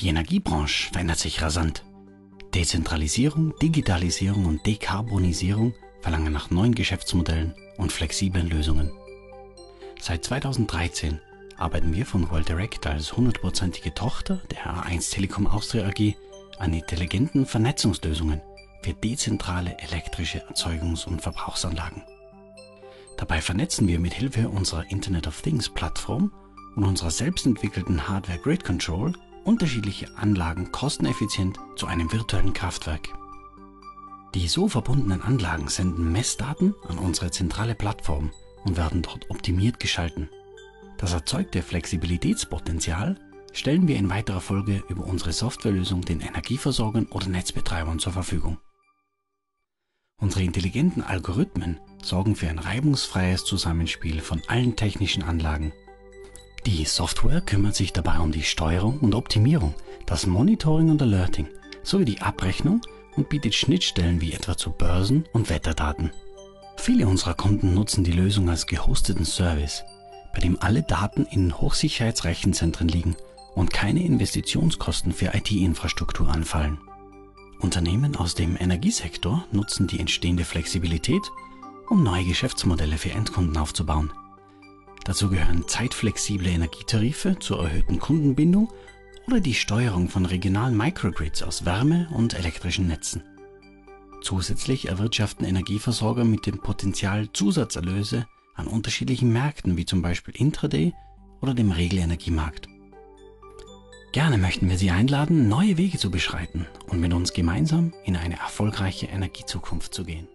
Die Energiebranche verändert sich rasant. Dezentralisierung, Digitalisierung und Dekarbonisierung verlangen nach neuen Geschäftsmodellen und flexiblen Lösungen. Seit 2013 arbeiten wir von World Direct als hundertprozentige Tochter der A1 Telekom Austria AG an intelligenten Vernetzungslösungen für dezentrale elektrische Erzeugungs- und Verbrauchsanlagen. Dabei vernetzen wir mit Hilfe unserer Internet of Things Plattform und unserer selbstentwickelten Hardware Grid Control unterschiedliche Anlagen kosteneffizient zu einem virtuellen Kraftwerk. Die so verbundenen Anlagen senden Messdaten an unsere zentrale Plattform und werden dort optimiert geschalten. Das erzeugte Flexibilitätspotenzial stellen wir in weiterer Folge über unsere Softwarelösung den Energieversorgern oder Netzbetreibern zur Verfügung. Unsere intelligenten Algorithmen sorgen für ein reibungsfreies Zusammenspiel von allen technischen Anlagen die Software kümmert sich dabei um die Steuerung und Optimierung, das Monitoring und Alerting sowie die Abrechnung und bietet Schnittstellen wie etwa zu Börsen und Wetterdaten. Viele unserer Kunden nutzen die Lösung als gehosteten Service, bei dem alle Daten in Hochsicherheitsrechenzentren liegen und keine Investitionskosten für IT-Infrastruktur anfallen. Unternehmen aus dem Energiesektor nutzen die entstehende Flexibilität, um neue Geschäftsmodelle für Endkunden aufzubauen. Dazu gehören zeitflexible Energietarife zur erhöhten Kundenbindung oder die Steuerung von regionalen Microgrids aus Wärme- und elektrischen Netzen. Zusätzlich erwirtschaften Energieversorger mit dem Potenzial Zusatzerlöse an unterschiedlichen Märkten wie zum Beispiel Intraday oder dem Regelenergiemarkt. Gerne möchten wir Sie einladen, neue Wege zu beschreiten und mit uns gemeinsam in eine erfolgreiche Energiezukunft zu gehen.